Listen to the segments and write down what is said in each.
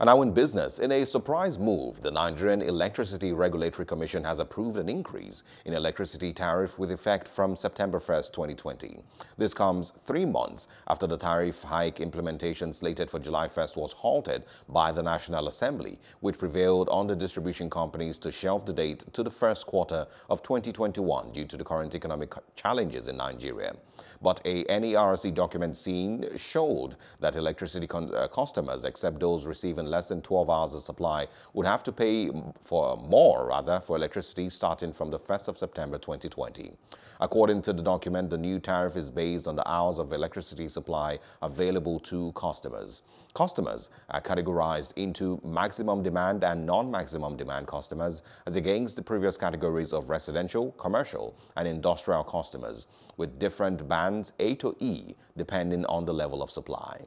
And now in business, in a surprise move, the Nigerian Electricity Regulatory Commission has approved an increase in electricity tariff with effect from September 1st, 2020. This comes three months after the tariff hike implementation slated for July 1st was halted by the National Assembly, which prevailed on the distribution companies to shelve the date to the first quarter of 2021 due to the current economic challenges in Nigeria. But a NERC document seen showed that electricity uh, customers, except those receiving less than 12 hours of supply, would have to pay for more, rather, for electricity starting from the 1st of September 2020. According to the document, the new tariff is based on the hours of electricity supply available to customers. Customers are categorized into maximum demand and non-maximum demand customers as against the previous categories of residential, commercial, and industrial customers with different bands A to E depending on the level of supply.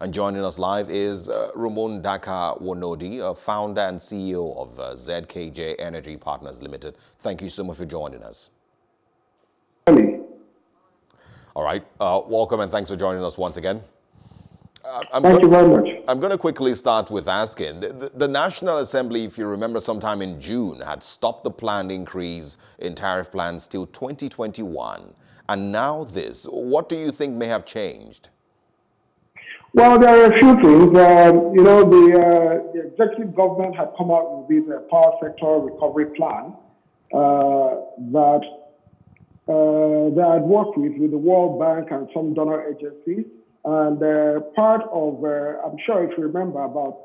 And joining us live is uh, Rumundaka Wonodi, uh, founder and CEO of uh, ZKJ Energy Partners Limited. Thank you so much for joining us. Hello. All right. Uh, welcome and thanks for joining us once again. Uh, I'm Thank you very much. I'm going to quickly start with asking. The, the, the, National Assembly, if you remember sometime in June, had stopped the planned increase in tariff plans till 2021. And now this. What do you think may have changed? Well, there are a few things. Um, you know, the, uh, the, executive government had come out with this power sector recovery plan uh, that uh, they had worked with, with the World Bank and some donor agencies. And uh, part of, uh, I'm sure if you remember, about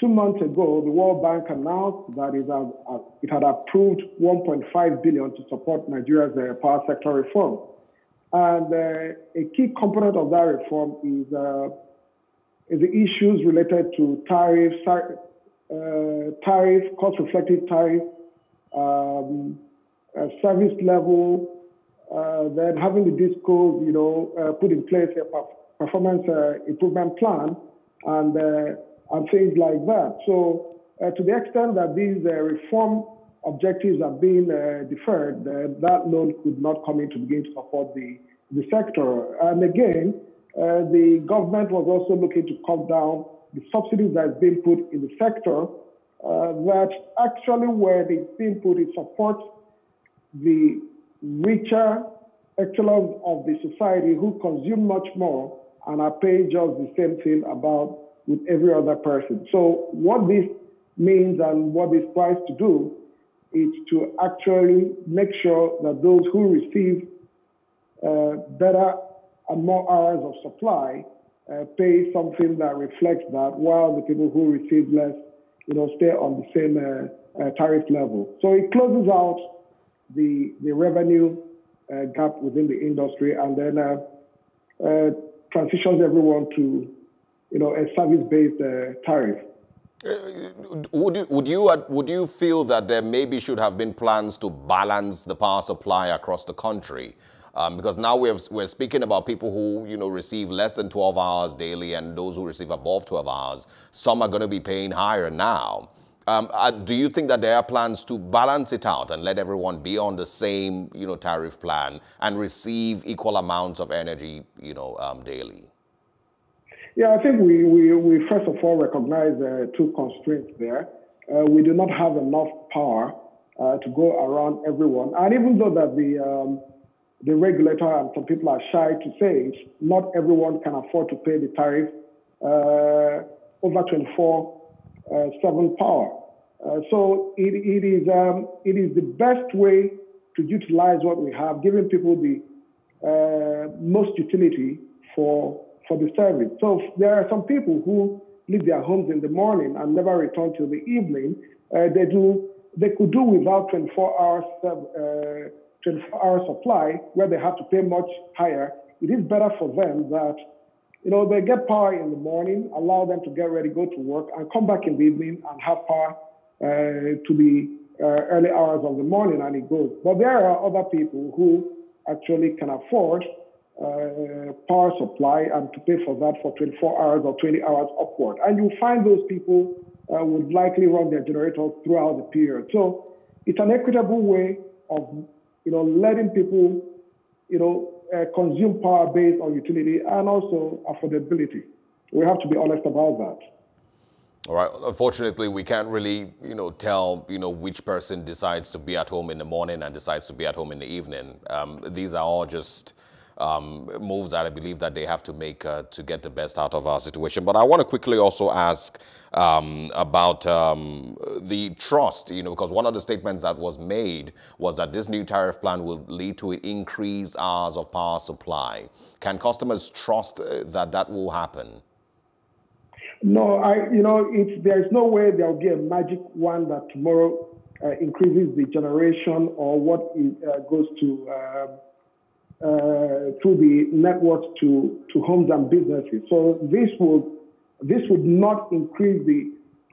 two months ago, the World Bank announced that it had, uh, it had approved 1.5 billion to support Nigeria's power sector reform. And uh, a key component of that reform is, uh, is the issues related to tariffs, tariff, cost-reflective tariff, um, service level, then having the DisCos, you know, put in place a performance uh, improvement plan and, uh, and things like that. So uh, to the extent that these reform objectives are being uh, deferred, uh, that loan could not come in to begin to support the, the sector. And again, uh, the government was also looking to cut down the subsidies that that's being put in the sector uh, that actually where the being put it supports the richer echelons of the society who consume much more and are paying just the same thing about with every other person. So what this means and what this tries to do is to actually make sure that those who receive uh, better and more hours of supply uh, pay something that reflects that, while the people who receive less, you know, stay on the same uh, uh tariff level. So it closes out the the revenue uh, gap within the industry, and then uh, transitions everyone to, you know, a service-based tariff. Would you, would, you, would you feel that there maybe should have been plans to balance the power supply across the country? Um, because now we're, we're speaking about people who, you know, receive less than 12 hours daily and those who receive above 12 hours. Some are going to be paying higher now. Um, uh, do you think that there are plans to balance it out and let everyone be on the same, you know, tariff plan and receive equal amounts of energy, you know, um, daily? Yeah, I think we, we, we first of all recognize uh, two constraints there. Uh, we do not have enough power uh, to go around everyone. And even though that the, um, the regulator and some people are shy to say it, not everyone can afford to pay the tariff uh, over 24 uh, seven power. Uh, so it, it, is, um, it is the best way to utilize what we have, giving people the most utility for, for the service. So there are some people who leave their homes in the morning and never return till the evening. Uh, they do they could do without 24 hours uh, 24 hour supply where they have to pay much higher. It is better for them that you know, they get power in the morning, allow them to get ready, go to work, and come back in the evening and have power uh, to the uh, early hours of the morning, and it goes. But there are other people who actually can afford power supply and to pay for that for 24 hours or 20 hours upward. And you find those people uh, would likely run their generators throughout the period. So it's an equitable way of, you know, letting people, you know, uh, consume power based on utility and also affordability. We have to be honest about that. All right. Unfortunately, we can't really, you know, tell, you know, which person decides to be at home in the morning and decides to be at home in the evening. Um, these are all just um, moves that I believe that they have to make uh, to get the best out of our situation. But I want to quickly also ask um, about um, the trust, you know, because one of the statements that was made was that this new tariff plan will lead to an increased hours of power supply. Can customers trust uh, that that will happen? No, I, you know, it's, there's no way there'll be a magic one that tomorrow uh, increases the generation or what it, uh, goes to um, uh, through the networks to, to homes and businesses. So this would, this would not increase the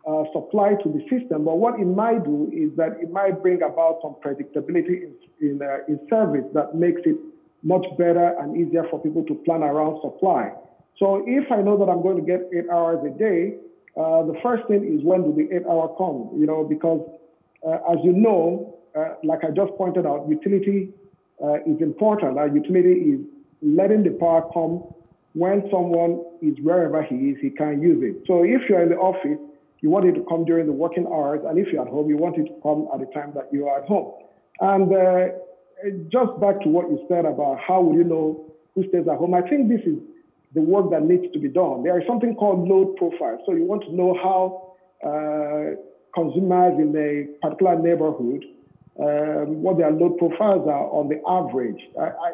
uh, supply to the system, but what it might do is that it might bring about some predictability in, in, uh, in service that makes it much better and easier for people to plan around supply. So if I know that I'm going to get eight hours a day, uh, the first thing is when do the eight hour come? You know, because uh, as you know, uh, like I just pointed out, utility uh, is important. Our utility is letting the power come when someone is wherever he is, he can use it. So if you're in the office, you want it to come during the working hours, and if you're at home, you want it to come at the time that you are at home. And uh, just back to what you said about how will you know who stays at home, I think this is the work that needs to be done. There is something called load profile. So you want to know how uh, consumers in a particular neighborhood um, what their load profiles are on the average. I, I,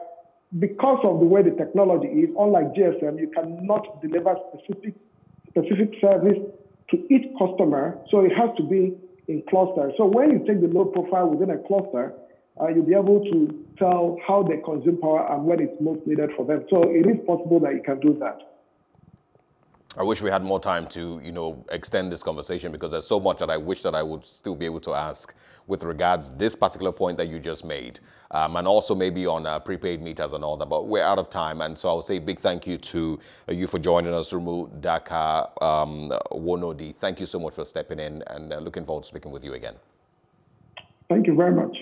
because of the way the technology is, unlike GSM, you cannot deliver specific specific service to each customer, so it has to be in clusters. So when you take the load profile within a cluster, uh, you'll be able to tell how they consume power and when it's most needed for them. So it is possible that you can do that. I wish we had more time to, you know, extend this conversation because there's so much that I wish that I would still be able to ask with regards this particular point that you just made, um, and also maybe on uh, prepaid meters and all that. But we're out of time, and so I'll say big thank you to uh, you for joining us, Rumundaka um, Wonodi. Thank you so much for stepping in, and uh, looking forward to speaking with you again. Thank you very much.